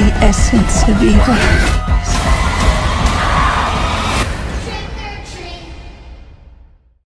the essence of evil.